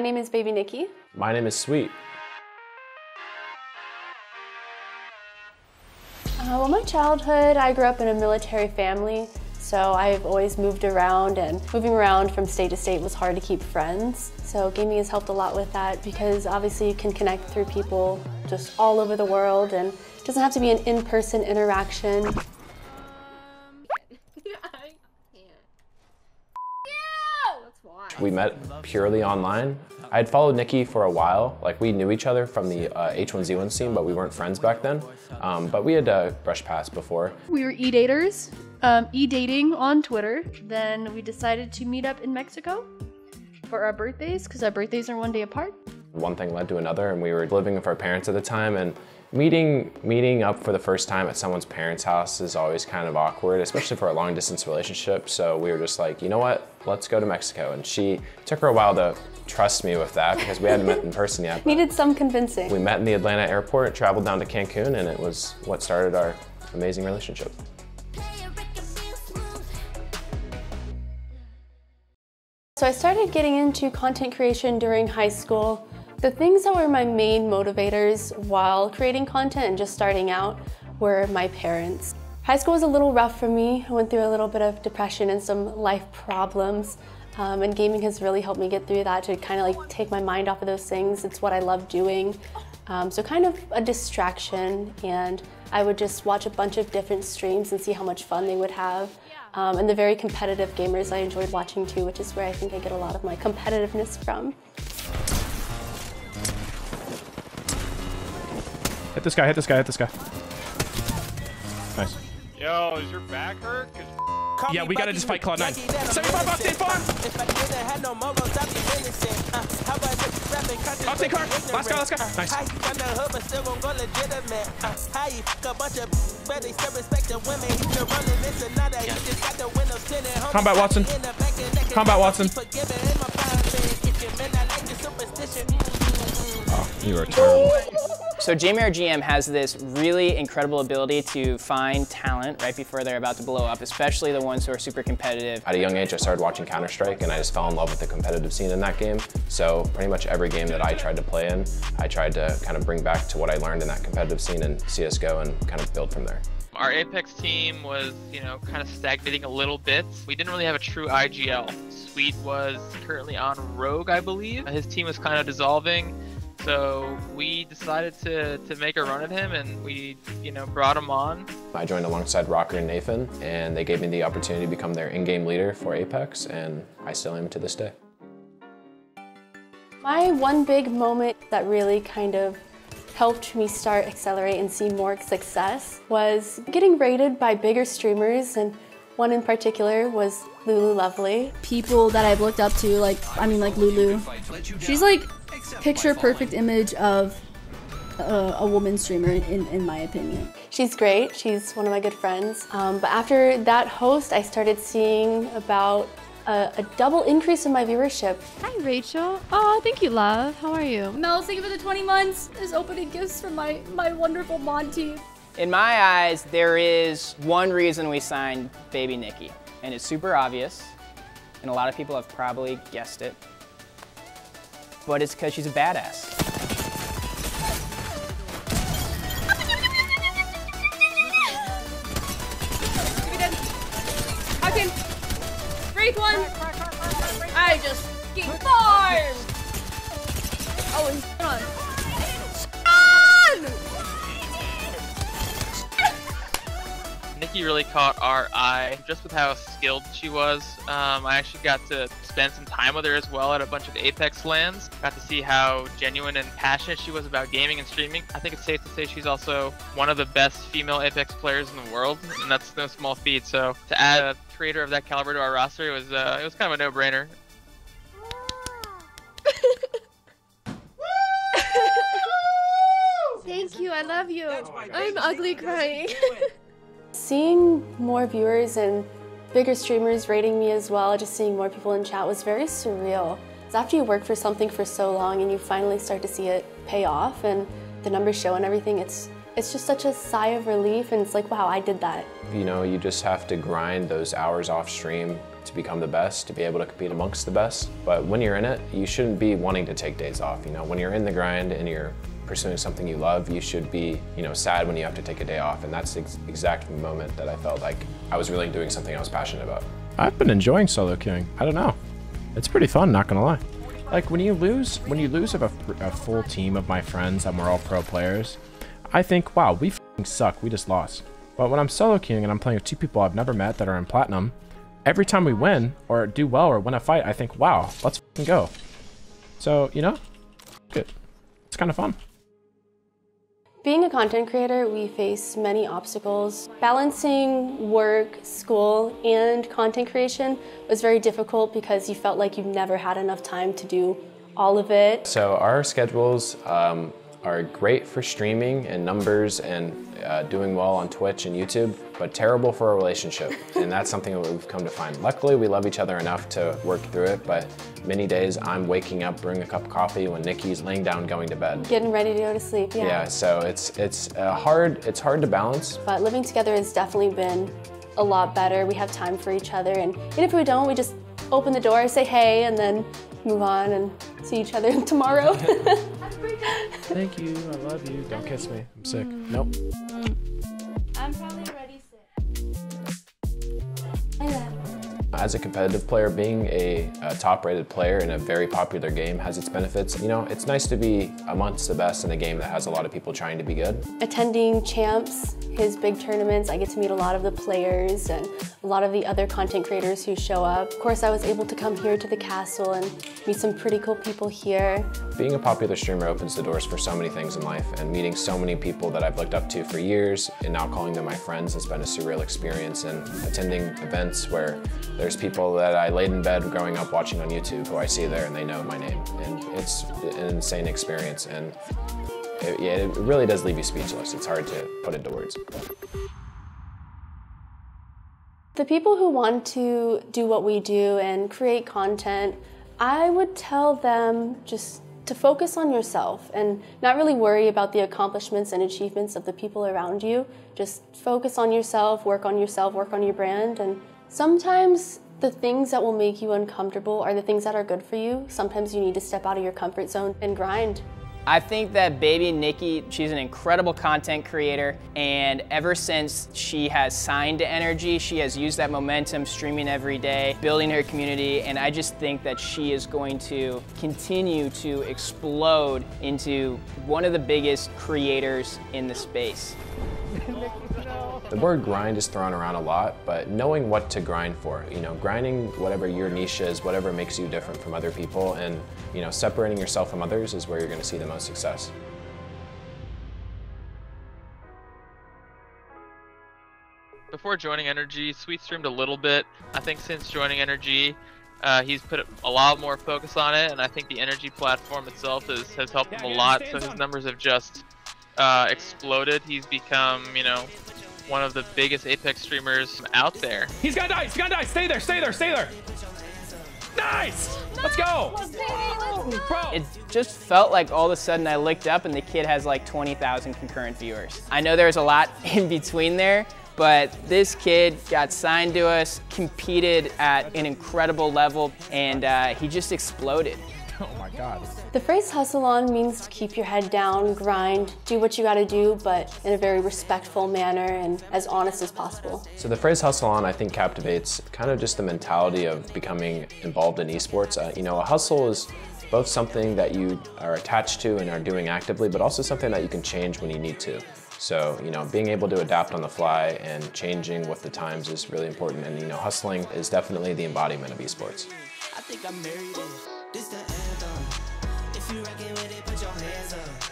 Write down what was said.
My name is Baby Nikki. My name is Sweet. Uh, well, my childhood, I grew up in a military family, so I've always moved around, and moving around from state to state was hard to keep friends. So gaming has helped a lot with that because obviously you can connect through people just all over the world, and it doesn't have to be an in-person interaction. We met purely online. I had followed Nikki for a while. Like we knew each other from the uh, H1Z1 scene, but we weren't friends back then. Um, but we had uh, brushed past before. We were e-daters, um, e-dating on Twitter. Then we decided to meet up in Mexico for our birthdays because our birthdays are one day apart. One thing led to another, and we were living with our parents at the time, and Meeting, meeting up for the first time at someone's parents' house is always kind of awkward, especially for a long distance relationship. So we were just like, you know what, let's go to Mexico. And she took her a while to trust me with that because we hadn't met in person yet. Needed some convincing. We met in the Atlanta airport, traveled down to Cancun, and it was what started our amazing relationship. So I started getting into content creation during high school. The things that were my main motivators while creating content and just starting out were my parents. High school was a little rough for me. I went through a little bit of depression and some life problems. Um, and gaming has really helped me get through that to kind of like take my mind off of those things. It's what I love doing. Um, so kind of a distraction and I would just watch a bunch of different streams and see how much fun they would have. Um, and the very competitive gamers I enjoyed watching too, which is where I think I get a lot of my competitiveness from. Hit this guy, hit this guy, hit this guy. Nice. Yo, is your back hurt? Yeah, we gotta just fight Cloud9. 75 Octane farm! Octane car! Last guy, last guy. Nice. Combat Wattson. Combat Wattson. Oh, you are terrible. So JMare GM has this really incredible ability to find talent right before they're about to blow up, especially the ones who are super competitive. At a young age, I started watching Counter-Strike and I just fell in love with the competitive scene in that game. So pretty much every game that I tried to play in, I tried to kind of bring back to what I learned in that competitive scene in CSGO and kind of build from there. Our Apex team was, you know, kind of stagnating a little bit. We didn't really have a true IGL. Sweet was currently on Rogue, I believe. His team was kind of dissolving. So we decided to, to make a run at him and we, you know, brought him on. I joined alongside Rocker and Nafen and they gave me the opportunity to become their in-game leader for Apex and I still am to this day. My one big moment that really kind of helped me start Accelerate and see more success was getting rated by bigger streamers and one in particular was LuluLuvely. People that I've looked up to, like, I mean like Lulu, she's like picture perfect image of uh, a woman streamer, in, in my opinion. She's great. She's one of my good friends. Um, but after that host, I started seeing about a, a, double increase in my viewership. Hi, Rachel. Oh, thank you, love. How are you? Mel, thank you for the 20 months. Is opening gifts from my, my wonderful Monty. In my eyes, there is one reason we signed Baby Nikki, and it's super obvious, and a lot of people have probably guessed it but it's because she's a badass. Nikki really caught our eye just with how skilled she was. Um, I actually got to spend some time with her as well at a bunch of Apex LANs. Got to see how genuine and passionate she was about gaming and streaming. I think it's safe to say she's also one of the best female Apex players in the world, and that's no small feat. So to add a creator of that caliber to our roster, it was uh, it was kind of a no-brainer. Thank you. I love you. I'm ugly crying. Seeing more viewers and bigger streamers rating me as well, just seeing more people in chat was very surreal. It's after you work for something for so long and you finally start to see it pay off and the numbers show and everything, it's it's just such a sigh of relief and it's like, wow, I did that. You know, you just have to grind those hours off stream to become the best, to be able to compete amongst the best. But when you're in it, you shouldn't be wanting to take days off. You know, when you're in the grind and you're pursuing something you love, you should be, you know, sad when you have to take a day off. And that's the ex exact moment that I felt like I was really doing something I was passionate about. I've been enjoying solo queuing. I don't know. It's pretty fun, not gonna lie. Like when you lose, when you lose a, a full team of my friends and we're all pro players, I think, wow, we suck. We just lost. But when I'm solo queuing and I'm playing with two people I've never met that are in platinum, every time we win or do well or win a fight, I think, wow, let's go. So, you know, good. It's kind of fun. Being a content creator, we face many obstacles. Balancing work, school, and content creation was very difficult because you felt like you never had enough time to do all of it. So our schedules um, are great for streaming and numbers and uh, doing well on Twitch and YouTube, but terrible for a relationship. and that's something that we've come to find. Luckily, we love each other enough to work through it, but many days I'm waking up, brewing a cup of coffee when Nikki's laying down, going to bed. Getting ready to go to sleep, yeah. Yeah, so it's it's uh, hard. It's hard to balance. But living together has definitely been a lot better. We have time for each other, and, and if we don't, we just open the door, say hey, and then move on and see each other tomorrow. Thank you. I love you. Don't kiss me. I'm sick. Mm. Nope. Mm. I'm As a competitive player, being a, a top-rated player in a very popular game has its benefits. You know, it's nice to be amongst the best in a game that has a lot of people trying to be good. Attending champs, his big tournaments, I get to meet a lot of the players and a lot of the other content creators who show up. Of course, I was able to come here to the castle and meet some pretty cool people here. Being a popular streamer opens the doors for so many things in life and meeting so many people that I've looked up to for years and now calling them my friends has been a surreal experience and attending events where there's people that I laid in bed growing up watching on YouTube who I see there and they know my name and it's an insane experience and it, yeah, it really does leave you speechless. It's hard to put into words. The people who want to do what we do and create content, I would tell them just to focus on yourself and not really worry about the accomplishments and achievements of the people around you. Just focus on yourself, work on yourself, work on your brand. And sometimes the things that will make you uncomfortable are the things that are good for you. Sometimes you need to step out of your comfort zone and grind. I think that baby Nikki, she's an incredible content creator, and ever since she has signed to NRG, she has used that momentum, streaming every day, building her community, and I just think that she is going to continue to explode into one of the biggest creators in the space. The word grind is thrown around a lot, but knowing what to grind for, you know, grinding whatever your niche is, whatever makes you different from other people, and you know, separating yourself from others is where you're going to see the most success. Before joining NRG, Sweet streamed a little bit. I think since joining NRG, uh, he's put a lot more focus on it, and I think the NRG platform itself is, has helped him a lot. So his numbers have just uh, exploded. He's become, you know, one of the biggest Apex streamers out there. He's gonna die. He's gonna die. Stay there. Stay there. Stay there. Nice. Let's go. Bro. It just felt like all of a sudden I looked up and the kid has like 20,000 concurrent viewers. I know there's a lot in between there, but this kid got signed to us, competed at an incredible level, and uh, he just exploded. Oh my God. The phrase hustle on means to keep your head down, grind, do what you gotta do, but in a very respectful manner and as honest as possible. So the phrase hustle on, I think, captivates kind of just the mentality of becoming involved in esports. Uh, you know, a hustle is both something that you are attached to and are doing actively, but also something that you can change when you need to. So, you know, being able to adapt on the fly and changing with the times is really important. And, you know, hustling is definitely the embodiment of esports. You reckon with it, put your hands up.